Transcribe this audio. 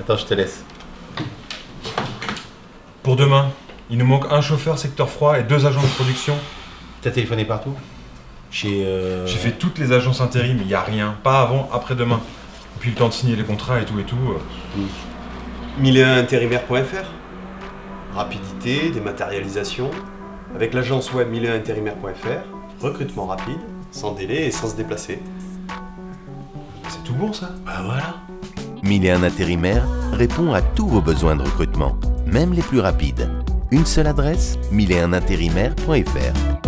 Attends, je te laisse. Pour demain, il nous manque un chauffeur secteur froid et deux agents de production. T'as téléphoné partout? Chez. euh, J'ai fait toutes les agences intérim, il n'y a rien. Pas avant, après-demain. Et puis le temps de signer les contrats et tout et tout. euh. 1001 intérimaire.fr Rapidité, dématérialisation. Avec l'agence web 1001 intérimaire.fr, recrutement rapide, sans délai et sans se déplacer. C'est tout bon ça? Bah voilà. 1001 Intérimaire répond à tous vos besoins de recrutement, même les plus rapides. Une seule adresse, 1001intérimaire.fr.